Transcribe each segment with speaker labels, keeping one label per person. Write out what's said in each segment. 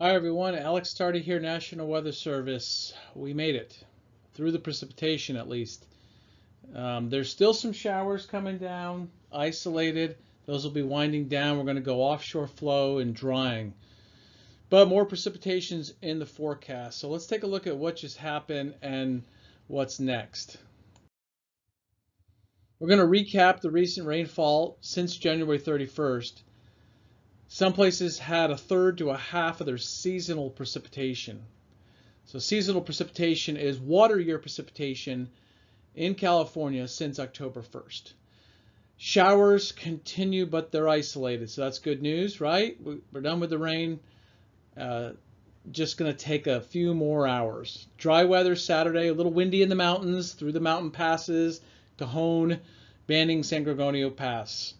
Speaker 1: Hi everyone, Alex Tardy here, National Weather Service. We made it, through the precipitation at least. Um, there's still some showers coming down, isolated. Those will be winding down. We're going to go offshore flow and drying. But more precipitations in the forecast. So let's take a look at what just happened and what's next. We're going to recap the recent rainfall since January 31st some places had a third to a half of their seasonal precipitation. So seasonal precipitation is water year precipitation in California since October 1st. Showers continue, but they're isolated, so that's good news, right? We're done with the rain. Uh, just going to take a few more hours. Dry weather Saturday, a little windy in the mountains, through the mountain passes, Cajon, Banning, San Gorgonio Pass.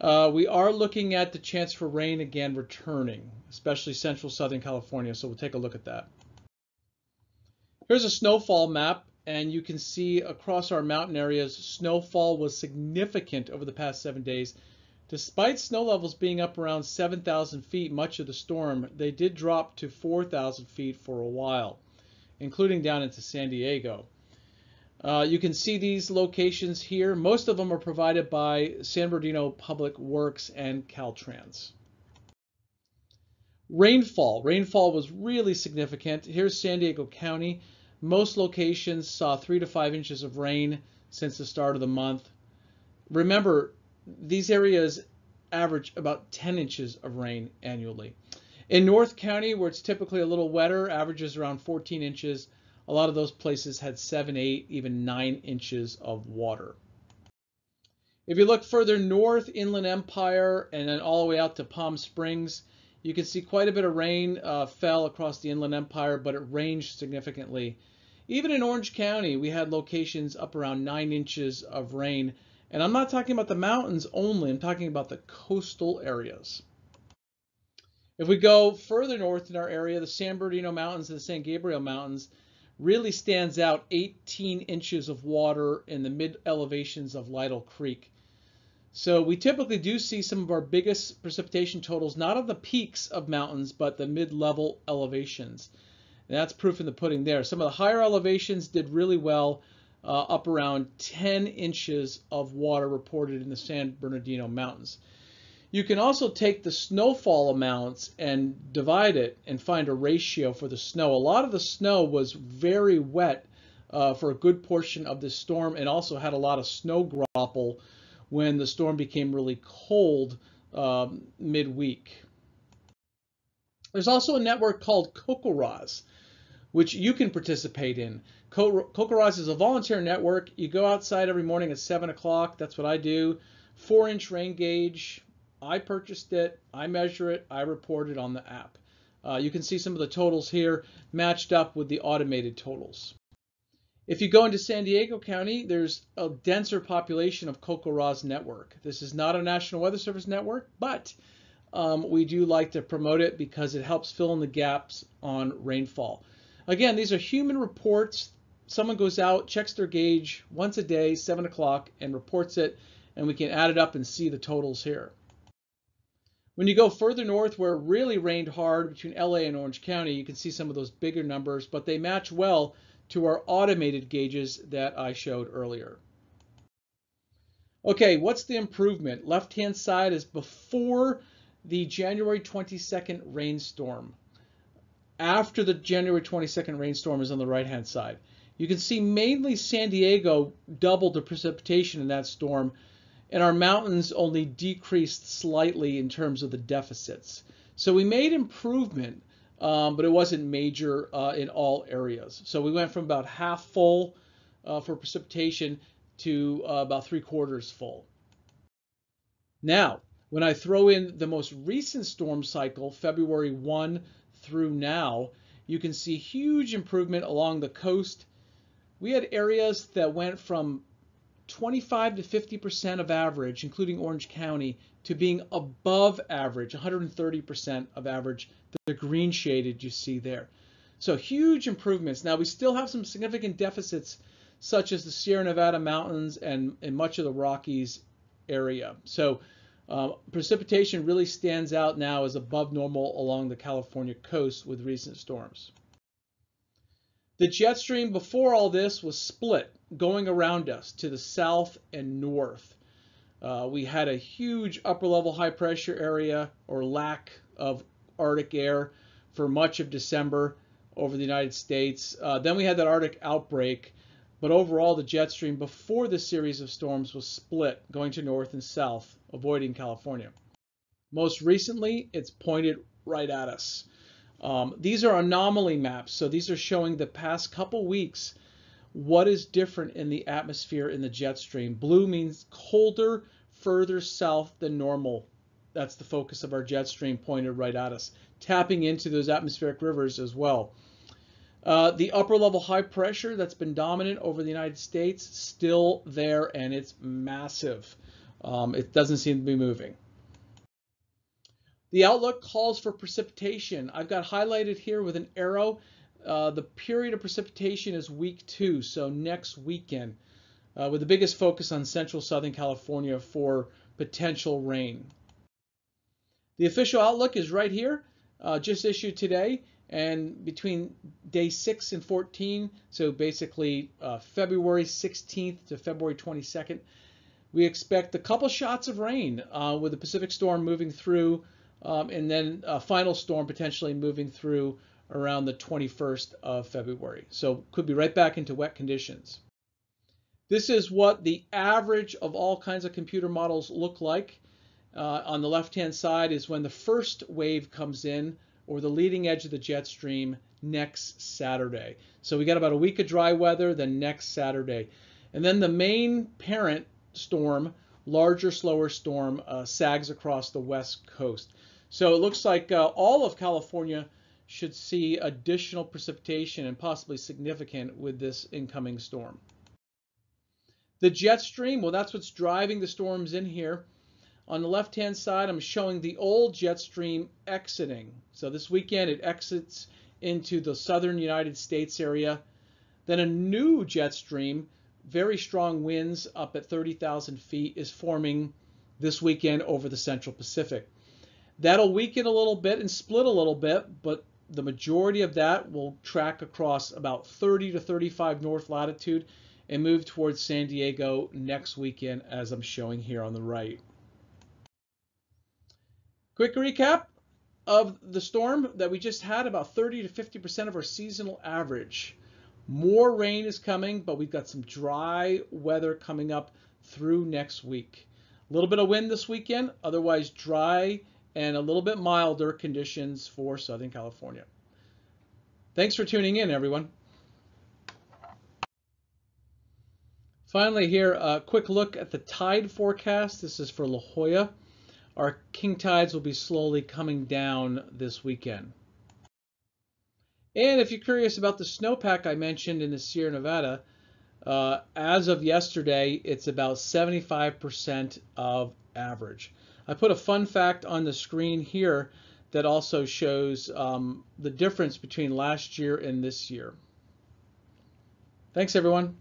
Speaker 1: Uh, we are looking at the chance for rain again returning, especially central southern California, so we'll take a look at that. Here's a snowfall map, and you can see across our mountain areas, snowfall was significant over the past seven days. Despite snow levels being up around 7,000 feet much of the storm, they did drop to 4,000 feet for a while, including down into San Diego. Uh, you can see these locations here. Most of them are provided by San Bernardino Public Works and Caltrans. Rainfall. Rainfall was really significant. Here's San Diego County. Most locations saw three to five inches of rain since the start of the month. Remember, these areas average about 10 inches of rain annually. In North County, where it's typically a little wetter, averages around 14 inches a lot of those places had seven, eight, even nine inches of water. If you look further north, Inland Empire, and then all the way out to Palm Springs, you can see quite a bit of rain uh, fell across the Inland Empire, but it ranged significantly. Even in Orange County, we had locations up around nine inches of rain. And I'm not talking about the mountains only, I'm talking about the coastal areas. If we go further north in our area, the San Bernardino Mountains and the San Gabriel Mountains, really stands out 18 inches of water in the mid elevations of Lytle Creek. So we typically do see some of our biggest precipitation totals, not on the peaks of mountains, but the mid-level elevations. And that's proof in the pudding there. Some of the higher elevations did really well, uh, up around 10 inches of water reported in the San Bernardino Mountains. You can also take the snowfall amounts and divide it and find a ratio for the snow. A lot of the snow was very wet uh, for a good portion of this storm and also had a lot of snow graupel when the storm became really cold um, midweek. There's also a network called CoCoRaHS, which you can participate in. CoCoRaHS is a volunteer network. You go outside every morning at 7 o'clock. That's what I do. Four inch rain gauge, I purchased it, I measure it, I report it on the app. Uh, you can see some of the totals here matched up with the automated totals. If you go into San Diego County, there's a denser population of CoCoRaHS network. This is not a National Weather Service network, but um, we do like to promote it because it helps fill in the gaps on rainfall. Again, these are human reports. Someone goes out, checks their gauge once a day, 7 o'clock, and reports it, and we can add it up and see the totals here. When you go further north where it really rained hard between LA and Orange County, you can see some of those bigger numbers, but they match well to our automated gauges that I showed earlier. Okay, what's the improvement? Left-hand side is before the January 22nd rainstorm. After the January 22nd rainstorm is on the right-hand side. You can see mainly San Diego doubled the precipitation in that storm and our mountains only decreased slightly in terms of the deficits. So we made improvement, um, but it wasn't major uh, in all areas. So we went from about half full uh, for precipitation to uh, about three quarters full. Now, when I throw in the most recent storm cycle, February 1 through now, you can see huge improvement along the coast. We had areas that went from 25 to 50% of average, including Orange County, to being above average, 130% of average, the green shaded you see there. So huge improvements. Now we still have some significant deficits such as the Sierra Nevada mountains and, much of the Rockies area. So Uh, precipitation really stands out now as above normal along the California coast with recent storms. The jet stream before all this was split going around us to the south and north. Uh, we had a huge upper level high pressure area or lack of Arctic air for much of December over the United States. Uh, then we had that Arctic outbreak, but overall the jet stream before the series of storms was split going to north and south, avoiding California. Most recently, it's pointed right at us. Um, these are anomaly maps, so these are showing the past couple weeks what is different in the atmosphere in the jet stream. Blue means colder, further south than normal. That's the focus of our jet stream pointed right at us, tapping into those atmospheric rivers as well. Uh, the upper level high pressure that's been dominant over the United States, still there and it's massive. Um, it doesn't seem to be moving. The outlook calls for precipitation. I've got highlighted here with an arrow. Uh, the period of precipitation is week two, so next weekend, uh, with the biggest focus on central Southern California for potential rain. The official outlook is right here, uh, just issued today, and between day 6 and 14, so basically uh, February 16th to February 22nd, we expect a couple shots of rain uh, with the Pacific storm moving through um, and then a final storm potentially moving through around the 21st of February. So could be right back into wet conditions. This is what the average of all kinds of computer models look like. Uh, on the left-hand side is when the first wave comes in or the leading edge of the jet stream next Saturday. So we got about a week of dry weather, then next Saturday. And then the main parent storm, larger, slower storm, uh, sags across the west coast. So it looks like uh, all of California should see additional precipitation and possibly significant with this incoming storm. The jet stream, well, that's what's driving the storms in here. On the left-hand side, I'm showing the old jet stream exiting. So this weekend, it exits into the southern United States area. Then a new jet stream, very strong winds up at 30,000 feet, is forming this weekend over the central Pacific. That'll weaken a little bit and split a little bit, but the majority of that will track across about 30 to 35 north latitude and move towards San Diego next weekend as I'm showing here on the right. Quick recap of the storm that we just had, about 30 to 50% of our seasonal average. More rain is coming, but we've got some dry weather coming up through next week. A little bit of wind this weekend, otherwise dry and a little bit milder conditions for Southern California. Thanks for tuning in, everyone. Finally here, a quick look at the tide forecast. This is for La Jolla. Our king tides will be slowly coming down this weekend. And if you're curious about the snowpack I mentioned in the Sierra Nevada, uh, as of yesterday, it's about 75% of average. I put a fun fact on the screen here that also shows um, the difference between last year and this year. Thanks, everyone.